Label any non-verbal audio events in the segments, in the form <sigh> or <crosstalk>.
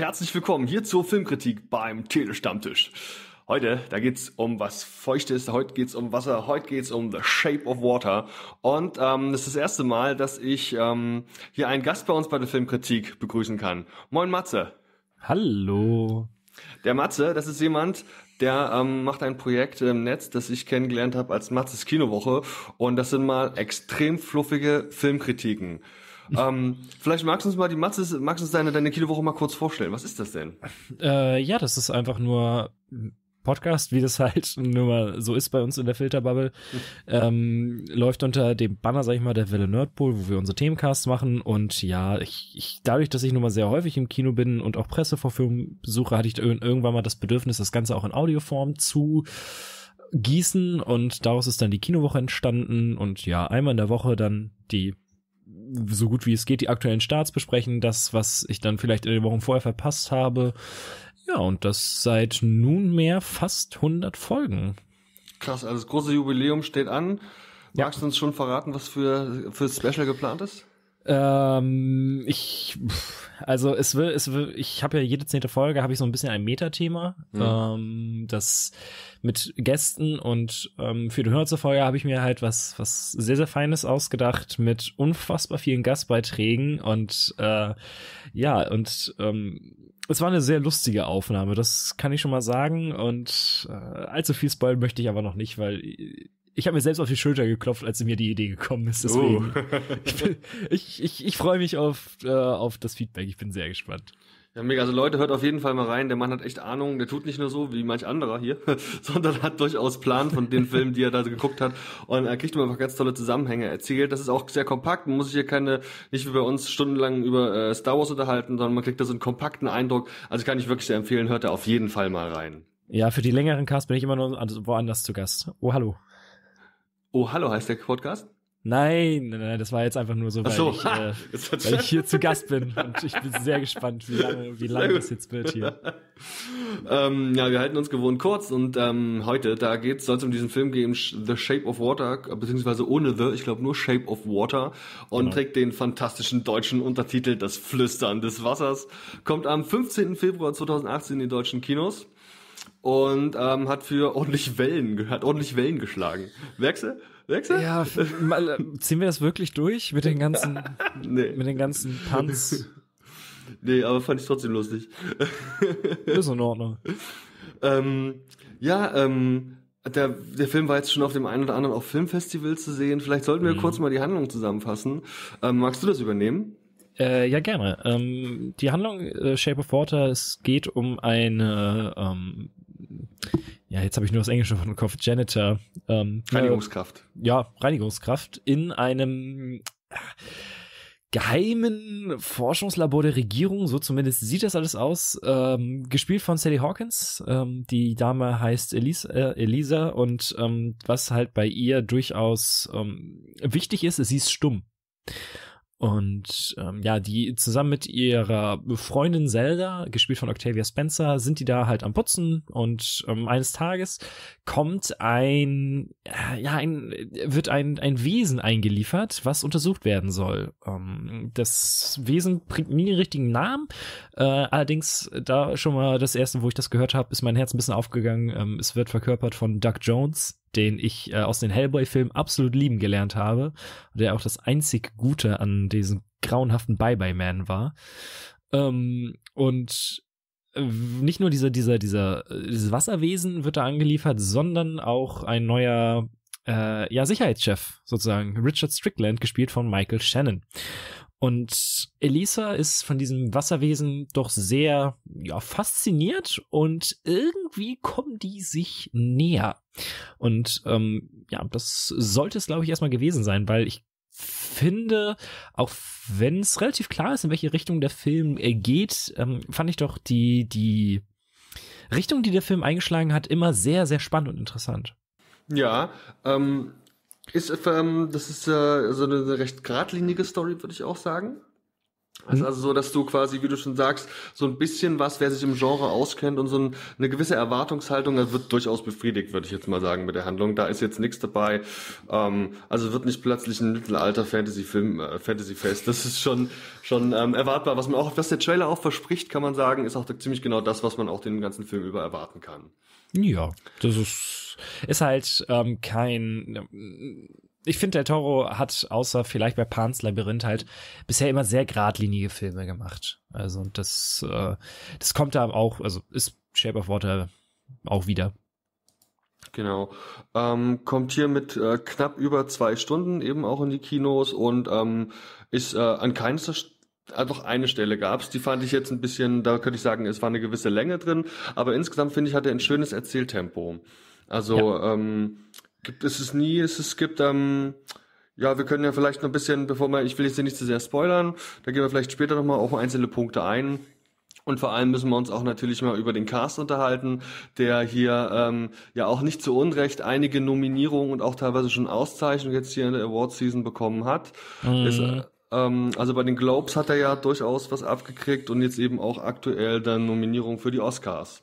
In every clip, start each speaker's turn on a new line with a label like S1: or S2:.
S1: herzlich willkommen hier zur Filmkritik beim Telestammtisch. Heute, da geht's um was Feuchtes, heute geht's um Wasser, heute geht's um The Shape of Water. Und ähm, das ist das erste Mal, dass ich ähm, hier einen Gast bei uns bei der Filmkritik begrüßen kann. Moin Matze.
S2: Hallo.
S1: Der Matze, das ist jemand, der ähm, macht ein Projekt im Netz, das ich kennengelernt habe als Matzes Kinowoche. Und das sind mal extrem fluffige Filmkritiken. Ähm, vielleicht magst du uns mal die Matzes, magst du uns deine, deine Kinowoche mal kurz vorstellen. Was ist das denn?
S2: Äh, ja, das ist einfach nur Podcast, wie das halt <laughs> nur mal so ist bei uns in der Filterbubble, ähm, läuft unter dem Banner, sag ich mal, der Welle Nerdpool, wo wir unsere Themencasts machen. Und ja, ich, ich dadurch, dass ich nun mal sehr häufig im Kino bin und auch Pressevorführungen besuche, hatte ich irgendwann mal das Bedürfnis, das Ganze auch in Audioform zu gießen und daraus ist dann die Kinowoche entstanden und ja, einmal in der Woche dann die so gut wie es geht die aktuellen Starts besprechen, das, was ich dann vielleicht in den Wochen vorher verpasst habe. Ja, und das seit nunmehr fast 100 Folgen.
S1: Krass, also das große Jubiläum steht an.
S2: Ja.
S1: Magst du uns schon verraten, was für, für Special geplant ist?
S2: Ähm, ich, also es will, es will, ich habe ja jede zehnte Folge habe ich so ein bisschen ein Metathema,
S1: Mhm.
S2: ähm, das mit Gästen und ähm, für die hundertste Folge habe ich mir halt was, was sehr sehr Feines ausgedacht mit unfassbar vielen Gastbeiträgen und äh, ja und ähm, es war eine sehr lustige Aufnahme, das kann ich schon mal sagen und äh, allzu viel spoilen möchte ich aber noch nicht, weil ich habe mir selbst auf die Schulter geklopft, als mir die Idee gekommen ist. Deswegen, <laughs> ich, bin- ich, ich, ich freue mich auf, äh, auf das Feedback. Ich bin sehr gespannt.
S1: Ja, mega. Also Leute, hört auf jeden Fall mal rein. Der Mann hat echt Ahnung. Der tut nicht nur so wie manch anderer hier, <laughs> sondern hat durchaus Plan von den Filmen, die er da geguckt hat. Und er kriegt immer einfach ganz tolle Zusammenhänge erzählt. Das ist auch sehr kompakt. Man muss sich hier keine, nicht wie bei uns stundenlang über äh, Star Wars unterhalten, sondern man kriegt da so einen kompakten Eindruck. Also kann ich wirklich sehr empfehlen. Hört da auf jeden Fall mal rein.
S2: Ja, für die längeren Casts bin ich immer nur woanders zu Gast. Oh, hallo.
S1: Oh, hallo heißt der Podcast?
S2: Nein, nein, nein, das war jetzt einfach nur so, weil,
S1: so.
S2: ich, äh, <laughs> weil ich hier zu Gast bin. Und ich bin sehr gespannt, wie lange, wie lange das jetzt wird hier. <laughs>
S1: Ähm, ja, wir halten uns gewohnt kurz und ähm, heute, da geht's, soll es um diesen Film gehen, The Shape of Water, beziehungsweise ohne The, ich glaube nur Shape of Water und
S2: Genau.
S1: trägt den fantastischen deutschen Untertitel Das Flüstern des Wassers. Kommt am 15. Februar 2018 in die deutschen Kinos und ähm, hat für ordentlich Wellen, hat ordentlich Wellen geschlagen. Merkst du? Merkst du?
S2: Ja, mal, äh, ziehen wir das wirklich durch mit den ganzen, <laughs>
S1: Nee,
S2: mit den ganzen Punts? <laughs>
S1: nee, aber fand ich trotzdem lustig. <laughs>
S2: Ist in Ordnung.
S1: Ähm, ja, ähm, der, der Film war jetzt schon auf dem einen oder anderen auch Filmfestival zu sehen. Vielleicht sollten wir kurz mal die Handlung zusammenfassen. Ähm, magst du das übernehmen?
S2: Äh, ja, gerne. Ähm, die Handlung äh, Shape of Water, es geht um eine, ähm, ja, jetzt habe ich nur das Englische von dem Kopf, Janitor. Ähm,
S1: Reinigungskraft.
S2: Äh, ja, Reinigungskraft in einem äh, geheimen Forschungslabor der Regierung, so zumindest sieht das alles aus, ähm, gespielt von Sally Hawkins. Ähm, die Dame heißt Elisa, äh, Elisa und ähm, was halt bei ihr durchaus ähm, wichtig ist, sie ist stumm. Und ähm, ja, die zusammen mit ihrer Freundin Zelda, gespielt von Octavia Spencer, sind die da halt am Putzen und ähm, eines Tages kommt ein, äh, ja, ein, wird ein, ein Wesen eingeliefert, was untersucht werden soll. Ähm, das Wesen bringt nie den richtigen Namen, äh, allerdings da schon mal das erste, wo ich das gehört habe, ist mein Herz ein bisschen aufgegangen. Ähm, es wird verkörpert von Doug Jones, den ich äh, aus den Hellboy-Filmen absolut lieben gelernt habe, der auch das einzig Gute an diesem grauenhaften Bye-Bye-Man war. Ähm, und äh, nicht nur dieser, dieser, dieser, äh, dieses Wasserwesen wird da angeliefert, sondern auch ein neuer, äh, ja, Sicherheitschef, sozusagen, Richard Strickland, gespielt von Michael Shannon. Und Elisa ist von diesem Wasserwesen doch sehr, ja, fasziniert und irgendwie kommen die sich näher. Und ähm, ja, das sollte es, glaube ich, erstmal gewesen sein, weil ich finde, auch wenn es relativ klar ist, in welche Richtung der Film äh, geht, ähm, fand ich doch die, die Richtung, die der Film eingeschlagen hat, immer sehr, sehr spannend und interessant.
S1: Ja, ähm, ist, ähm, das ist äh, so eine recht geradlinige Story, würde ich auch sagen. Ist also so, dass du quasi, wie du schon sagst, so ein bisschen was, wer sich im Genre auskennt und so ein, eine gewisse Erwartungshaltung, das wird durchaus befriedigt, würde ich jetzt mal sagen, mit der Handlung. Da ist jetzt nichts dabei. Ähm, also wird nicht plötzlich ein Mittelalter-Fantasy-Film, äh, Fantasy-Fest. Das ist schon, schon ähm, erwartbar. Was man auch, was der Trailer auch verspricht, kann man sagen, ist auch ziemlich genau das, was man auch den ganzen Film über erwarten kann.
S2: Ja, das ist, ist halt ähm, kein ich finde, der Toro hat außer vielleicht bei Pan's Labyrinth halt bisher immer sehr geradlinige Filme gemacht. Also das, äh, das kommt da auch, also ist Shape of Water auch wieder.
S1: Genau. Ähm, kommt hier mit äh, knapp über zwei Stunden eben auch in die Kinos und ähm, ist äh, an keines einfach eine Stelle gab's, die fand ich jetzt ein bisschen, da könnte ich sagen, es war eine gewisse Länge drin, aber insgesamt finde ich, hat er ein schönes Erzähltempo. Also ja. ähm, gibt es es nie, es, es gibt, ähm, ja, wir können ja vielleicht noch ein bisschen, bevor wir, ich will jetzt hier nicht zu sehr spoilern, da gehen wir vielleicht später nochmal auf einzelne Punkte ein. Und vor allem müssen wir uns auch natürlich mal über den Cast unterhalten, der hier ähm, ja auch nicht zu Unrecht einige Nominierungen und auch teilweise schon Auszeichnungen jetzt hier in der Award Season bekommen hat. Mhm. Ist, äh, ähm, also bei den Globes hat er ja durchaus was abgekriegt und jetzt eben auch aktuell dann Nominierung für die Oscars.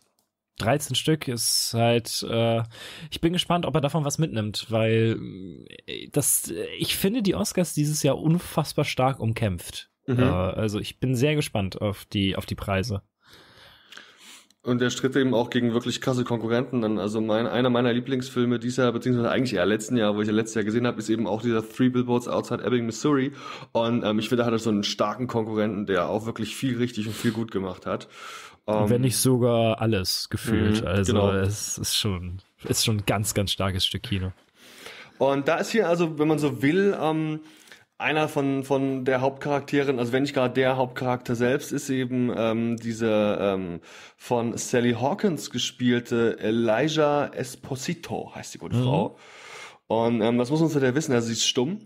S2: 13 Stück ist halt, äh, ich bin gespannt, ob er davon was mitnimmt, weil äh, das, ich finde die Oscars dieses Jahr unfassbar stark umkämpft. Mhm. Äh, also ich bin sehr gespannt auf die, auf die Preise.
S1: Und er stritt eben auch gegen wirklich krasse Konkurrenten dann. Also mein, einer meiner Lieblingsfilme dieses Jahr, beziehungsweise eigentlich eher letzten Jahr, wo ich ja letztes Jahr gesehen habe, ist eben auch dieser Three Billboards Outside Ebbing, Missouri. Und ähm, ich finde, da hat er so einen starken Konkurrenten, der auch wirklich viel richtig und viel gut gemacht hat.
S2: Um, Wenn ähm, nicht sogar alles gefühlt. Mh, also genau. es ist schon, ist schon ein ganz, ganz starkes Stück Kino.
S1: Und da ist hier also, wenn man so will, ähm, einer von, von der Hauptcharakteren, also wenn nicht gerade der Hauptcharakter selbst, ist eben ähm, diese ähm, von Sally Hawkins gespielte Elijah Esposito, heißt die gute mhm. Frau. Und ähm, was muss man der wissen? Also sie ist stumm.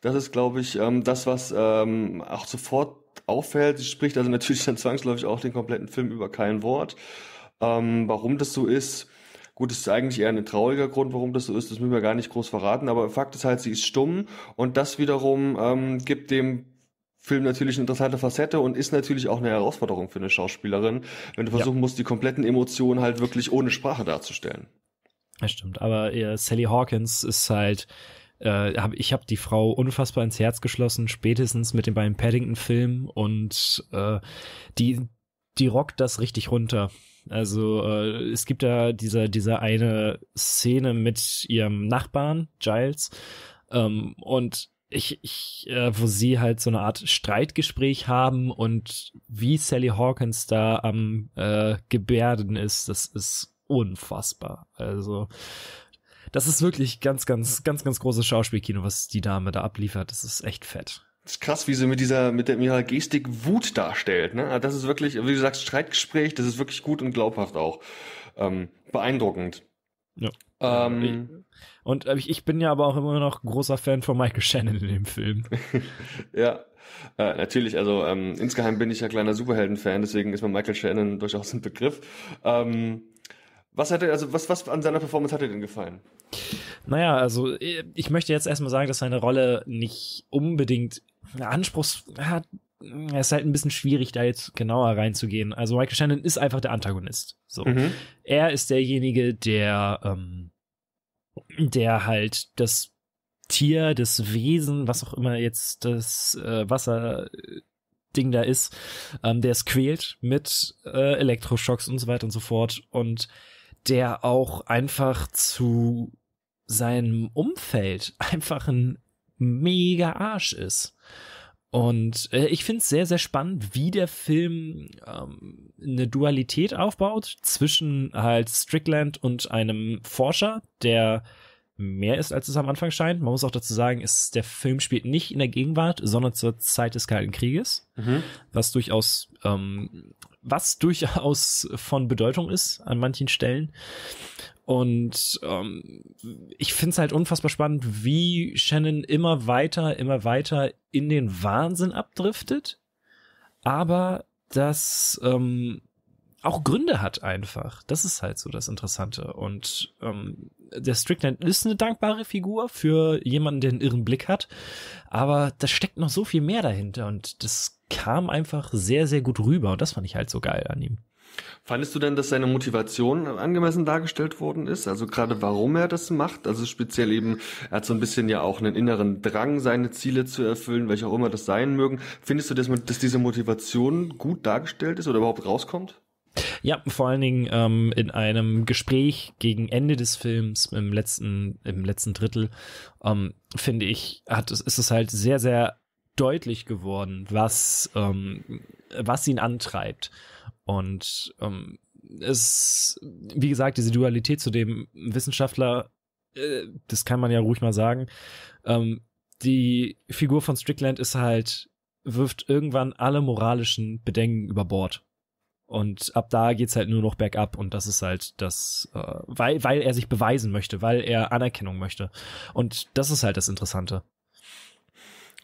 S1: Das ist, glaube ich, ähm, das, was ähm, auch sofort auffällt. Sie spricht also natürlich dann zwangsläufig auch den kompletten Film über kein Wort. Ähm, warum das so ist, gut, ist eigentlich eher ein trauriger Grund, warum das so ist, das müssen wir gar nicht groß verraten, aber Fakt ist halt, sie ist stumm und das wiederum ähm, gibt dem Film natürlich eine interessante Facette und ist natürlich auch eine Herausforderung für eine Schauspielerin, wenn du versuchen ja. musst, die kompletten Emotionen halt wirklich ohne Sprache darzustellen.
S2: Das stimmt, aber Sally Hawkins ist halt äh, hab, ich habe die Frau unfassbar ins Herz geschlossen, spätestens mit den beiden Paddington-Filmen und äh, die, die rockt das richtig runter. Also äh, es gibt da diese, diese eine Szene mit ihrem Nachbarn, Giles, ähm, und ich, ich, äh, wo sie halt so eine Art Streitgespräch haben und wie Sally Hawkins da am äh, Gebärden ist, das ist unfassbar. Also das ist wirklich ganz, ganz, ganz, ganz großes Schauspielkino, was die Dame da abliefert. Das ist echt fett.
S1: Das ist krass, wie sie mit dieser, mit der ihrer Gestik Wut darstellt. Ne? Also das ist wirklich, wie du sagst, Streitgespräch, das ist wirklich gut und glaubhaft auch. Ähm, beeindruckend.
S2: Ja. Ähm, und ich, ich bin ja aber auch immer noch großer Fan von Michael Shannon in dem Film. <laughs>
S1: ja, äh, natürlich, also ähm, insgeheim bin ich ja kleiner Superhelden-Fan, deswegen ist mir Michael Shannon durchaus ein Begriff. Ähm, was hat er, also was, was an seiner Performance hat dir denn gefallen?
S2: Naja, also ich möchte jetzt erstmal sagen, dass seine Rolle nicht unbedingt Anspruchs hat. Es ist halt ein bisschen schwierig, da jetzt genauer reinzugehen. Also Michael Shannon ist einfach der Antagonist. So. Mhm. Er ist derjenige, der, ähm, der halt das Tier, das Wesen, was auch immer jetzt das äh, Wasserding da ist, ähm, der es quält mit äh, Elektroschocks und so weiter und so fort. Und der auch einfach zu seinem Umfeld <laughs> einfach ein mega Arsch ist. Und äh, ich finde es sehr, sehr spannend, wie der Film ähm, eine Dualität aufbaut zwischen halt Strickland und einem Forscher, der mehr ist, als es am Anfang scheint. Man muss auch dazu sagen, ist, der Film spielt nicht in der Gegenwart, sondern zur Zeit des Kalten Krieges, mhm. was durchaus ähm, was durchaus von Bedeutung ist an manchen Stellen. Und ähm, ich finde es halt unfassbar spannend, wie Shannon immer weiter, immer weiter in den Wahnsinn abdriftet, aber das ähm, auch Gründe hat einfach. Das ist halt so das Interessante. Und ähm, der Strickland ist eine dankbare Figur für jemanden, der einen irren Blick hat, aber da steckt noch so viel mehr dahinter und das kam einfach sehr, sehr gut rüber und das fand ich halt so geil an ihm.
S1: Fandest du denn, dass seine Motivation angemessen dargestellt worden ist? Also gerade warum er das macht? Also speziell eben, er hat so ein bisschen ja auch einen inneren Drang, seine Ziele zu erfüllen, welche auch immer das sein mögen. Findest du, dass, dass diese Motivation gut dargestellt ist oder überhaupt rauskommt?
S2: Ja, vor allen Dingen ähm, in einem Gespräch gegen Ende des Films im letzten, im letzten Drittel, ähm, finde ich, hat es, ist es halt sehr, sehr deutlich geworden, was, ähm, was ihn antreibt. Und ähm, es, wie gesagt, diese Dualität zu dem Wissenschaftler, äh, das kann man ja ruhig mal sagen. Ähm, die Figur von Strickland ist halt, wirft irgendwann alle moralischen Bedenken über Bord. Und ab da geht's halt nur noch bergab und das ist halt das, äh, weil, weil er sich beweisen möchte, weil er Anerkennung möchte. Und das ist halt das Interessante.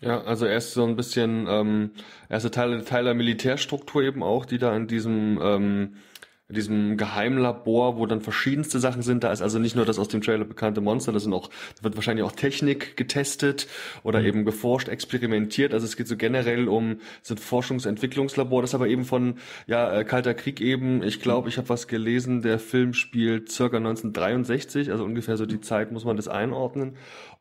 S1: Ja, also er ist so ein bisschen, ähm, er ist Teil, Teil der Militärstruktur eben auch, die da in diesem, ähm, in diesem Geheimlabor, wo dann verschiedenste Sachen sind. Da ist also nicht nur das aus dem Trailer bekannte Monster, das sind auch, da wird wahrscheinlich auch Technik getestet oder mhm. eben geforscht, experimentiert. Also es geht so generell um so ein Forschungsentwicklungslabor, das aber eben von ja äh, Kalter Krieg eben. Ich glaube, ich habe was gelesen. Der Film spielt circa 1963, also ungefähr so die Zeit muss man das einordnen.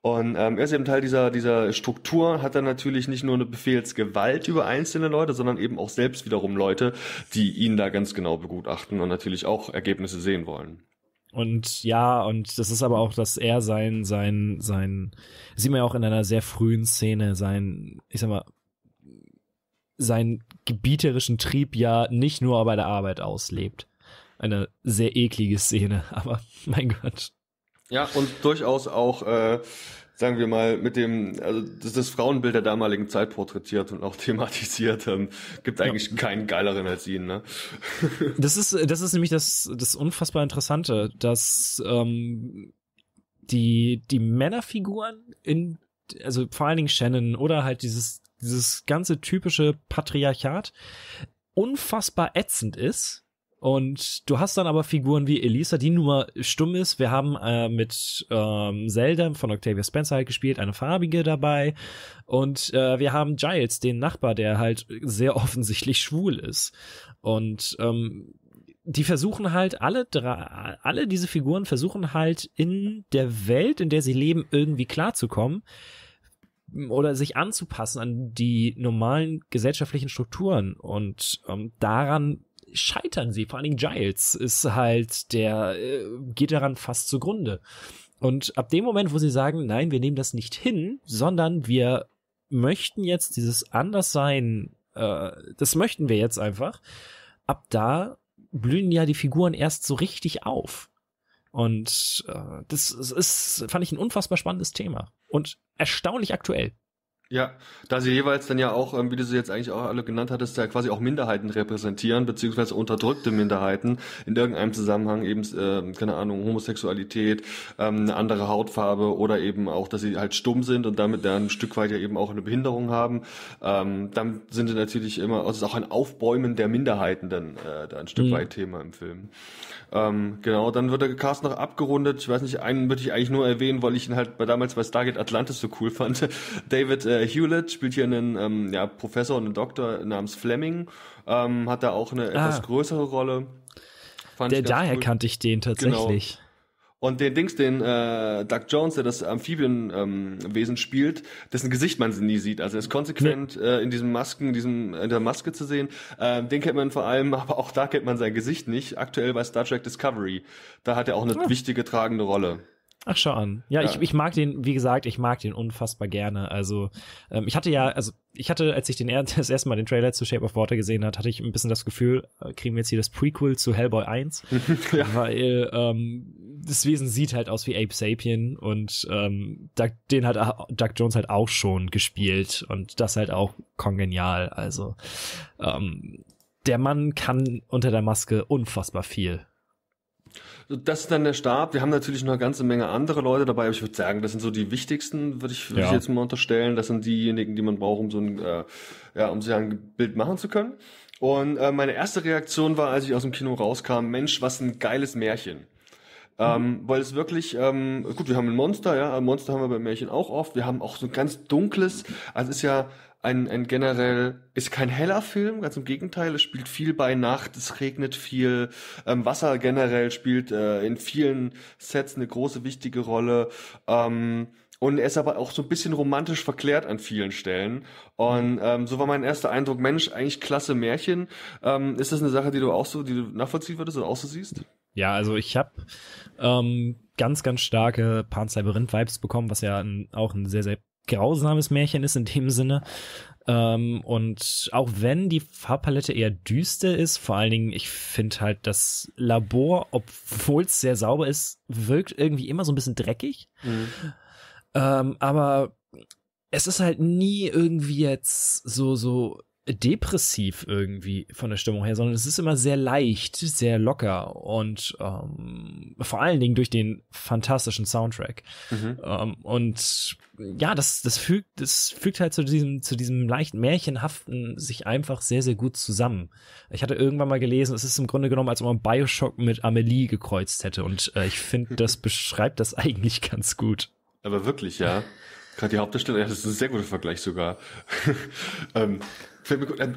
S1: Und ähm, er ist eben Teil dieser, dieser Struktur, hat dann natürlich nicht nur eine Befehlsgewalt über einzelne Leute, sondern eben auch selbst wiederum Leute, die ihn da ganz genau begutachten und natürlich auch Ergebnisse sehen wollen.
S2: Und ja, und das ist aber auch, dass er sein, sein, sein, sieht man ja auch in einer sehr frühen Szene, sein, ich sag mal, seinen gebieterischen Trieb ja nicht nur bei der Arbeit auslebt. Eine sehr eklige Szene, <laughs> aber mein Gott.
S1: Ja, und durchaus auch, äh, sagen wir mal, mit dem, also das, das Frauenbild der damaligen Zeit porträtiert und auch <laughs> thematisiert. Ähm, gibt eigentlich ja. keinen geileren als ihn, ne? <laughs>
S2: das ist, das ist nämlich das, das unfassbar Interessante, dass ähm, die, die Männerfiguren in, also vor allen Dingen Shannon oder halt dieses, dieses ganze typische Patriarchat unfassbar ätzend ist und du hast dann aber Figuren wie Elisa, die nun mal stumm ist. Wir haben äh, mit ähm, Zelda von Octavia Spencer halt gespielt, eine farbige dabei. Und äh, wir haben Giles, den Nachbar, der halt sehr <laughs> offensichtlich schwul ist. Und ähm, die versuchen halt alle drei, alle diese Figuren versuchen halt in der Welt, in der sie leben, irgendwie klarzukommen oder sich anzupassen an die normalen gesellschaftlichen Strukturen und ähm, daran scheitern sie. Vor allen Giles ist halt, der äh, geht daran fast zugrunde. Und ab dem Moment, wo sie sagen, nein, wir nehmen das nicht hin, sondern wir möchten jetzt dieses Anderssein, äh, das möchten wir jetzt einfach, ab da blühen ja die Figuren erst so richtig auf. Und äh, das ist, fand ich ein unfassbar spannendes Thema und erstaunlich aktuell.
S1: Ja, da sie jeweils dann ja auch, ähm, wie du sie jetzt eigentlich auch alle genannt hattest, ja quasi auch Minderheiten repräsentieren, beziehungsweise unterdrückte Minderheiten in irgendeinem Zusammenhang, eben, äh, keine Ahnung, Homosexualität, ähm, eine andere Hautfarbe oder eben auch, dass sie halt stumm sind und damit dann ein Stück weit ja eben auch eine Behinderung haben. Ähm, dann sind sie natürlich immer, also es ist auch ein Aufbäumen der Minderheiten dann äh, da ein Stück mhm. weit Thema im Film. Ähm, genau, dann wird der Cast noch abgerundet. Ich weiß nicht, einen würde ich eigentlich nur erwähnen, weil ich ihn halt bei, damals bei Stargate Atlantis so cool fand. <laughs> David äh, Hewlett spielt hier einen ähm, ja, Professor und einen Doktor namens Fleming. Ähm, hat da auch eine ah. etwas größere Rolle.
S2: Fand der, daher cool. kannte ich den tatsächlich. Genau.
S1: Und den Dings, den äh, Doug Jones, der das Amphibienwesen ähm, spielt, dessen Gesicht man nie sieht. Also er ist konsequent äh, in diesem Masken, diesem in der Maske zu sehen. Äh, den kennt man vor allem, <laughs> aber auch da kennt man sein Gesicht nicht. Aktuell bei Star Trek Discovery. Da hat er auch eine oh. wichtige tragende Rolle.
S2: Ach, schau an. Ja, ja, Ich, ich mag den, wie gesagt, ich mag den unfassbar gerne. Also, ähm, ich hatte ja, also ich hatte, als ich den <laughs> das erste Mal den Trailer zu Shape of Water gesehen hat, hatte ich ein bisschen das Gefühl, äh, kriegen wir jetzt hier das Prequel zu Hellboy 1. <laughs> ja. Weil ähm, das Wesen sieht halt aus wie Ape Sapien und ähm, Doug, den hat Doug Jones halt auch schon gespielt und das halt auch kongenial. Also ähm, der Mann kann unter der Maske unfassbar viel.
S1: Das ist dann der Stab. Wir haben natürlich noch eine ganze Menge andere Leute dabei, aber ich würde sagen, das sind so die wichtigsten, würde ich, würd ja. ich jetzt mal unterstellen. Das sind diejenigen, die man braucht, um so ein, äh, ja, um sich ein Bild machen zu können. Und äh, meine erste Reaktion war, als ich aus dem Kino rauskam, Mensch, was ein geiles Märchen. Ähm, weil es wirklich, ähm, gut, wir haben ein Monster, ja, ein Monster haben wir beim Märchen auch oft. Wir haben auch so ein ganz dunkles, also es ist ja ein, ein generell, ist kein heller Film, ganz im Gegenteil, es spielt viel bei Nacht, es regnet viel, ähm, Wasser generell spielt äh, in vielen Sets eine große, wichtige Rolle. Ähm, und er ist aber auch so ein bisschen romantisch verklärt an vielen Stellen. Und ähm, so war mein erster Eindruck, Mensch, eigentlich klasse Märchen. Ähm, ist das eine Sache, die du auch so, die du nachvollziehen würdest oder auch so siehst?
S2: Ja, also ich habe ähm, ganz, ganz starke Pan's Labyrinth-Vibes bekommen, was ja ein, auch ein sehr, sehr grausames Märchen ist in dem Sinne. Ähm, und auch wenn die Farbpalette eher düster ist, vor allen Dingen, ich finde halt das Labor, obwohl es sehr sauber ist, wirkt irgendwie immer so ein bisschen dreckig. Mhm. Ähm, aber es ist halt nie irgendwie jetzt so, so depressiv irgendwie von der Stimmung her, sondern es ist immer sehr leicht, sehr locker und ähm, vor allen Dingen durch den fantastischen Soundtrack. Mhm. Ähm, und ja, das, das fügt, das fügt halt zu diesem, zu diesem leicht märchenhaften sich einfach sehr, sehr gut zusammen. Ich hatte irgendwann mal gelesen, es ist im Grunde genommen, als ob man Bioshock mit Amelie gekreuzt hätte und äh, ich finde, <laughs> das beschreibt das eigentlich ganz gut.
S1: Aber wirklich, ja. Gerade die Hauptdarsteller, das ist ein sehr guter Vergleich sogar. <laughs> ähm,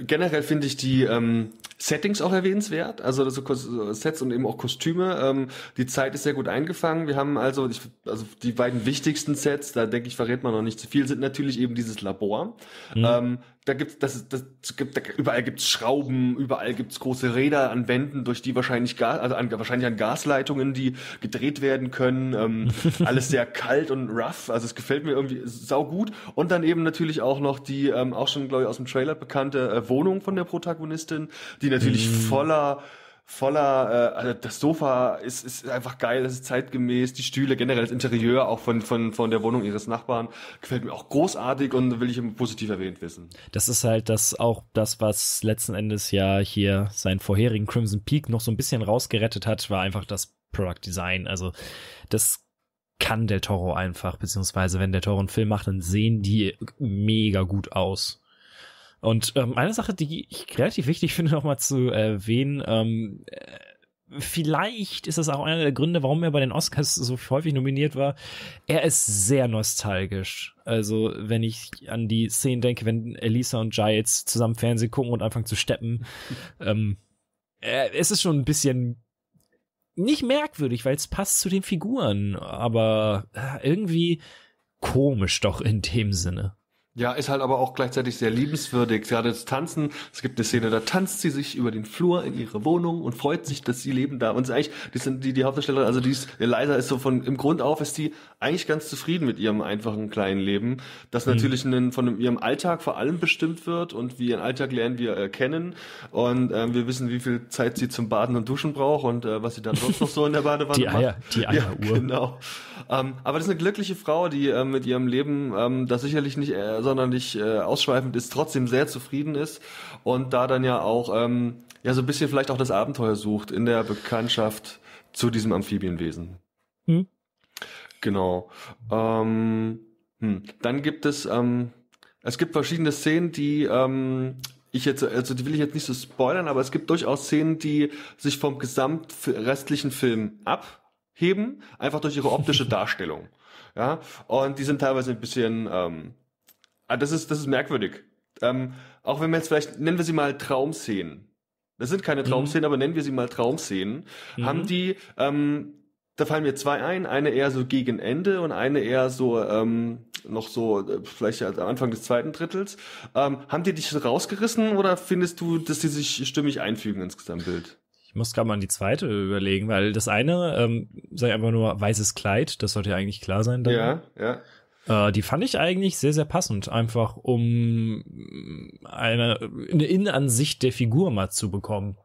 S1: generell finde ich die ähm, Settings auch erwähnenswert, also so Sets und eben auch Kostüme. Ähm, die Zeit ist sehr gut eingefangen. Wir haben also, ich, also die beiden wichtigsten Sets, da denke ich, verrät man noch nicht zu viel, sind natürlich eben dieses Labor. Mhm. Ähm, da gibt's, das, das gibt, da, überall gibt's Schrauben, überall gibt's große Räder an Wänden, durch die wahrscheinlich Gas, also an, wahrscheinlich an Gasleitungen, die gedreht werden können. Ähm, <laughs> alles sehr kalt und rough. Also es gefällt mir irgendwie sau gut. Und dann eben natürlich auch noch die, ähm, auch schon glaube ich aus dem Trailer bekannte äh, Wohnung von der Protagonistin, die natürlich mm. voller voller, äh, also das Sofa ist, ist einfach geil, das ist zeitgemäß, die Stühle, generell das Interieur auch von, von, von der Wohnung ihres Nachbarn gefällt mir auch großartig und will ich positiv erwähnt wissen.
S2: Das ist halt das auch das, was letzten Endes ja hier seinen vorherigen Crimson Peak noch so ein bisschen rausgerettet hat, war einfach das Product Design. Also das kann Del Toro einfach, beziehungsweise wenn Del Toro einen Film macht, dann sehen die mega gut aus. Und ähm, eine Sache, die ich relativ wichtig <laughs> finde, nochmal zu erwähnen, ähm, äh, vielleicht ist das auch einer der Gründe, warum er bei den Oscars so häufig nominiert war. Er ist sehr nostalgisch. Also, wenn ich an die Szenen denke, wenn Elisa und Jai jetzt zusammen Fernsehen gucken und anfangen zu steppen, <laughs> ähm, äh, es ist schon ein bisschen nicht merkwürdig, weil es passt zu den Figuren, aber äh, irgendwie komisch doch in dem Sinne.
S1: Ja, ist halt aber auch gleichzeitig sehr liebenswürdig. Gerade das Tanzen, es gibt eine Szene, da tanzt sie sich über den Flur in ihre Wohnung und freut sich, dass sie leben da. Und eigentlich, die sind die, die Hauptdarstellerin, also die ist, Eliza ist so von, im Grund auf ist die eigentlich ganz zufrieden mit ihrem einfachen kleinen Leben, das mhm. natürlich einen, von ihrem Alltag vor allem bestimmt wird und wie ihren Alltag lernen wir äh, kennen und ähm, wir wissen, wie viel Zeit sie zum Baden und Duschen braucht und äh, was sie dann sonst noch so in der Badewanne <laughs>
S2: die Eier, macht. Die Eieruhr.
S1: Ja, genau. Ähm, aber das ist eine glückliche Frau, die äh, mit ihrem Leben ähm, das sicherlich nicht äh, sonderlich äh, ausschweifend ist, trotzdem sehr zufrieden ist und da dann ja auch ähm, ja so ein bisschen vielleicht auch das Abenteuer sucht in der Bekanntschaft zu diesem Amphibienwesen. Hm. Genau. Ähm, hm. Dann gibt es ähm, es gibt verschiedene Szenen, die ähm, ich jetzt, also die will ich jetzt nicht so spoilern, aber es gibt durchaus Szenen, die sich vom gesamt restlichen Film abheben, einfach durch ihre optische <laughs> Darstellung. Ja, und die sind teilweise ein bisschen ähm, Ah, das ist, das ist merkwürdig. Ähm, auch wenn wir jetzt vielleicht, nennen wir sie mal Traumszenen. Das sind keine mhm. Traumszenen, mhm. aber nennen wir sie mal Traumszenen. Mhm. Haben die, ähm, da fallen mir zwei ein, eine eher so gegen Ende und eine eher so ähm, noch so äh, vielleicht am Anfang des zweiten Drittels. Ähm, haben die dich rausgerissen oder findest du, dass die sich stimmig einfügen ins Gesamtbild?
S2: Ich muss gerade mal an die zweite überlegen, weil das eine, ähm, sei einfach nur weißes Kleid, das sollte ja eigentlich klar sein.
S1: Dann. Ja, ja.
S2: Äh, die fand ich eigentlich sehr, sehr passend, einfach um eine, eine Innenansicht der Figur mal zu bekommen.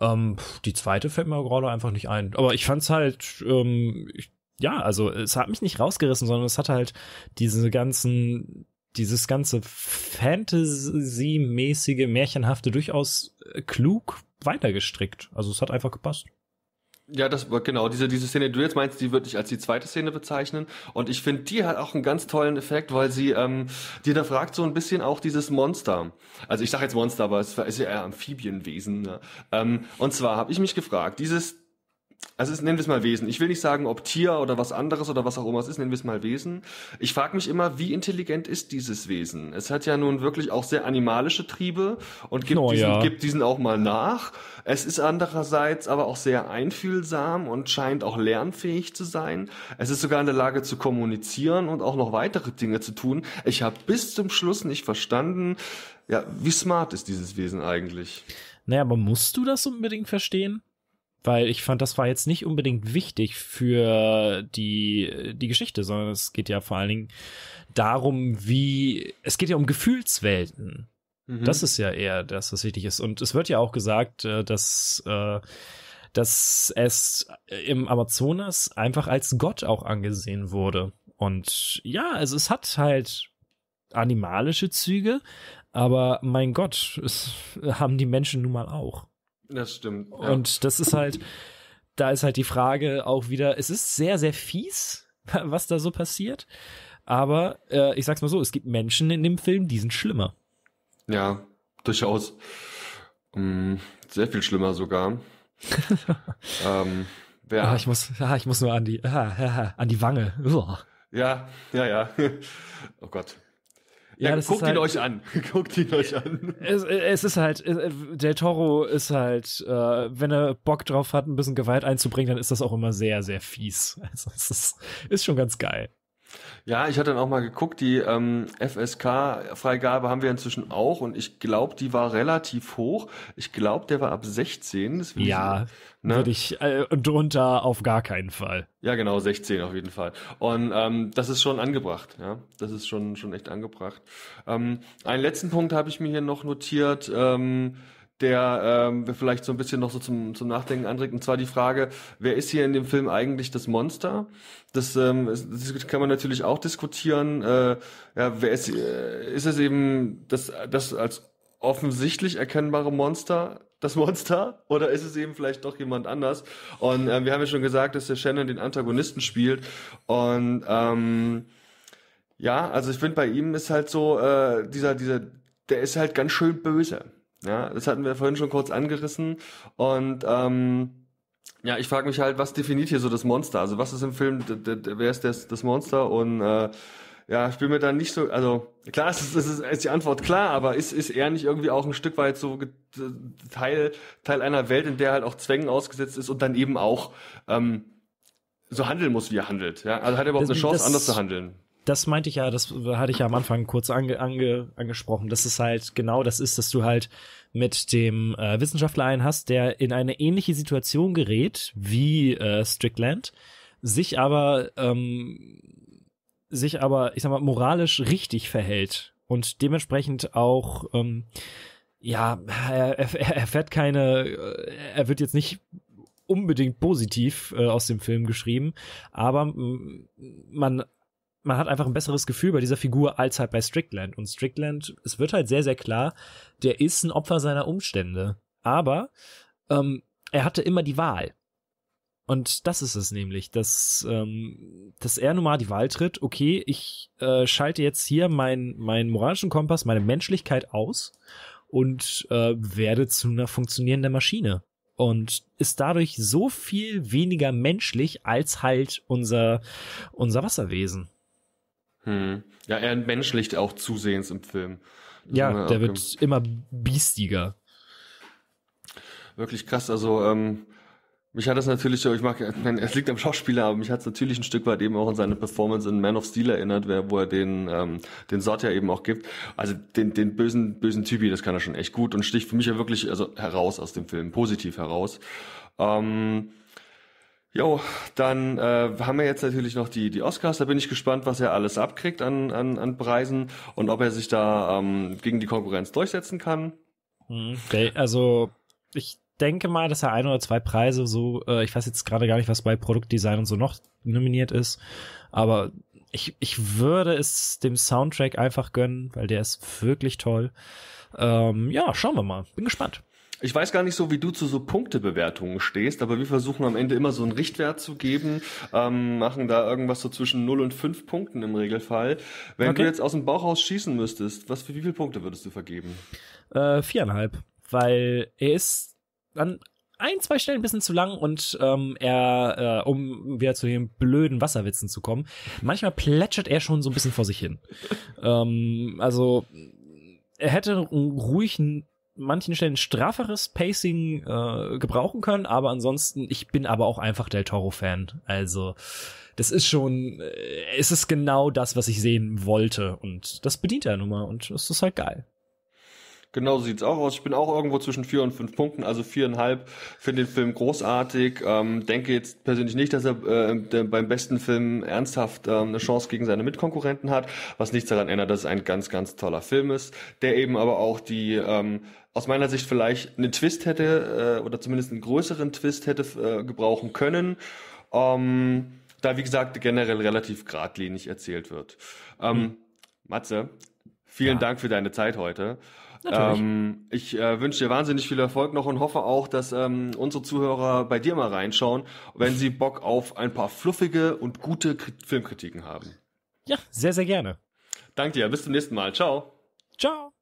S2: Ähm, die zweite fällt mir gerade einfach nicht ein. Aber ich fand's halt, ähm, ich, ja, also es hat mich nicht rausgerissen, sondern es hat halt diese ganzen, dieses ganze Fantasy-mäßige, märchenhafte durchaus klug weitergestrickt. Also es hat einfach gepasst.
S1: Ja, das war genau, diese, diese Szene, die du jetzt meinst, die würde ich als die zweite Szene bezeichnen. Und ich finde, die hat auch einen ganz tollen Effekt, weil sie, ähm, die da fragt so ein bisschen auch dieses Monster. Also ich sage jetzt Monster, aber es ist ja eher Amphibienwesen. Ne? Ähm, und zwar habe ich mich gefragt, dieses also es, nennen wir es mal Wesen. Ich will nicht sagen, ob Tier oder was anderes oder was auch immer es ist, nennen wir es mal Wesen. Ich frage mich immer, wie intelligent ist dieses Wesen? Es hat ja nun wirklich auch sehr animalische Triebe und gibt,
S2: Oh,
S1: diesen,
S2: ja.
S1: gibt diesen auch mal nach. Es ist andererseits aber auch sehr einfühlsam und scheint auch lernfähig zu sein. Es ist sogar in der Lage zu kommunizieren und auch noch weitere Dinge zu tun. Ich habe bis zum Schluss nicht verstanden, ja, wie smart ist dieses Wesen eigentlich?
S2: Naja, aber musst du das unbedingt verstehen? Weil ich fand, das war jetzt nicht unbedingt wichtig für die, die Geschichte, sondern es geht ja vor allen Dingen darum, wie, es geht ja um Gefühlswelten.
S1: Mhm.
S2: Das ist ja eher das, was wichtig ist. Und es wird ja auch gesagt, äh, dass, äh, dass es im Amazonas einfach als Gott auch angesehen wurde. Und ja, also es hat halt animalische Züge, aber mein Gott, <laughs> es haben die Menschen nun mal auch.
S1: Das stimmt. ja.
S2: Und das ist halt, da ist halt die Frage auch wieder, es ist sehr, sehr fies, <laughs> was da so passiert. Aber äh, ich sag's mal so, es gibt Menschen in dem Film, die sind schlimmer.
S1: Ja, durchaus. Mm, sehr viel schlimmer sogar. <laughs> ähm, wer,
S2: Ah, ich muss, ah, ich muss nur an die, ah, ah, <laughs> an die Wange. Uah.
S1: ja, ja, ja. oh Gott. Ja,
S2: Ja,
S1: guckt ihn
S2: halt-
S1: euch an. <laughs> guckt ihn euch an.
S2: Es, es ist halt, äh, Del Toro ist halt, äh, wenn er Bock drauf hat, ein bisschen Gewalt einzubringen, dann ist das auch immer sehr, sehr fies. <laughs> Also es ist, ist schon ganz geil.
S1: Ja, ich hatte dann auch mal geguckt, die ähm, FSK-Freigabe haben wir inzwischen auch und ich glaube, die war relativ hoch. Ich glaube, der war ab 16. Das will ich-
S2: Ja,
S1: ne?
S2: würde ich, äh, drunter auf gar keinen Fall.
S1: Ja, genau, 16 auf jeden Fall. Und ähm, das ist schon angebracht, ja. Das ist schon, schon echt angebracht. Ähm, einen letzten Punkt habe ich mir hier noch notiert, ähm, der ähm, vielleicht so ein bisschen noch so zum, zum Nachdenken anregt, und zwar die Frage, wer ist hier in dem Film eigentlich das Monster? Das, ähm, das kann man natürlich auch diskutieren. Äh, ja, wer ist, äh, ist es eben das, das als offensichtlich erkennbare Monster, das Monster, oder ist es eben vielleicht doch jemand anders? Und ähm, wir haben ja schon gesagt, dass der Shannon den Antagonisten spielt. Und ähm, ja, also ich finde, bei ihm ist halt so, äh, dieser, dieser, der ist halt ganz schön böse. Ja, das hatten wir vorhin schon kurz angerissen. Und ähm, ja, ich frage mich halt, was definiert hier so das Monster? Also was ist im Film, wer ist das, das Monster? Und äh, ja, ich bin mir da nicht so, also klar, es ist, es ist, ist die Antwort klar, aber ist, ist er nicht irgendwie auch ein Stück weit so Teil, Teil einer Welt, in der halt auch Zwängen ausgesetzt ist und dann eben auch ähm, so handeln muss, wie er handelt. Ja? Also hat er überhaupt
S2: Das-
S1: eine Chance,
S2: das-
S1: anders zu handeln.
S2: Das meinte ich ja, das hatte ich ja am Anfang kurz ange, ange, angesprochen. Das ist halt genau das ist, dass du halt mit dem äh, Wissenschaftler einen hast, der in eine ähnliche Situation gerät wie äh, Strickland, sich aber ähm, sich aber, ich sag mal, moralisch richtig verhält und dementsprechend auch ähm, ja, er, er, er erfährt keine, äh, er wird jetzt nicht unbedingt positiv äh, aus dem Film geschrieben, aber man man hat einfach ein besseres Gefühl bei dieser Figur als halt bei Strickland. Und Strickland, es wird halt sehr, sehr klar, der ist ein Opfer seiner Umstände. Aber ähm, er hatte immer die Wahl. Und das ist es nämlich, dass, ähm, dass er nun mal die Wahl tritt, okay, ich äh, schalte jetzt hier meinen meinen moralischen Kompass, meine Menschlichkeit aus und äh, werde zu einer funktionierenden Maschine. Und ist dadurch so viel weniger menschlich als halt unser, unser Wasserwesen.
S1: Hm. Ja, er entmenschlicht auch zusehends im Film. Das
S2: Ja, der wird immer biestiger.
S1: wirklich krass. Also ähm, mich hat das natürlich, so, ich mag, es liegt am Schauspieler, aber mich hat es natürlich ein Stück weit eben auch an seine Performance in Man of Steel erinnert, wo er den ähm, den Sort ja eben auch gibt. Also den den bösen bösen Typi, das kann er schon echt gut und sticht für mich ja wirklich also heraus aus dem Film, positiv heraus. Ähm, Jo, dann äh, haben wir jetzt natürlich noch die, die Oscars. Da bin ich gespannt, was er alles abkriegt an, an, an Preisen und ob er sich da ähm, gegen die Konkurrenz durchsetzen kann.
S2: Mhm. Okay, also ich denke mal, dass er ein oder zwei Preise so, äh, ich weiß jetzt gerade gar nicht, was bei Produktdesign und so noch nominiert ist, aber ich, ich würde es dem Soundtrack einfach gönnen, weil der ist wirklich toll. Ähm, ja, schauen wir mal. Bin gespannt.
S1: Ich weiß gar nicht so, wie du zu so Punktebewertungen stehst, aber wir versuchen am Ende immer so einen Richtwert zu geben, ähm, machen da irgendwas so zwischen 0 und 5 Punkten im Regelfall. Wenn
S2: Okay.
S1: du jetzt aus dem Bauch raus schießen müsstest, was für wie viele Punkte würdest du vergeben?
S2: Äh, viereinhalb, weil er ist an ein, zwei Stellen ein bisschen zu lang und ähm, er, äh, um wieder zu den blöden Wasserwitzen zu kommen, manchmal plätschert er schon so ein bisschen vor sich hin. <laughs> ähm, also er hätte ruhig ein manchen Stellen strafferes Pacing äh, gebrauchen können, aber ansonsten, ich bin aber auch einfach Del Toro-Fan. Also, das ist schon, äh, es ist genau das, was ich sehen wollte. Und das bedient er nun mal und das ist halt geil.
S1: Genau so sieht's auch aus. Ich bin auch irgendwo zwischen vier und fünf Punkten, also viereinhalb. Finde den Film großartig. Ähm, denke jetzt persönlich nicht, dass er äh, beim besten Film ernsthaft ähm, eine Chance gegen seine Mitkonkurrenten hat, was nichts daran ändert, dass es ein ganz, ganz toller Film ist, der eben aber auch die ähm, aus meiner Sicht vielleicht einen Twist hätte äh, oder zumindest einen größeren Twist hätte äh, gebrauchen können. Ähm, da wie gesagt generell relativ geradlinig erzählt wird. Ähm, hm. Matze, vielen ja. Dank für deine Zeit heute. Ähm, ich äh, wünsche dir wahnsinnig viel Erfolg noch und hoffe auch, dass ähm, unsere Zuhörer bei dir mal reinschauen, wenn sie Bock auf ein paar fluffige und gute K Filmkritiken haben.
S2: Ja, sehr, sehr gerne.
S1: Danke dir. Bis zum nächsten Mal. Ciao.
S2: Ciao.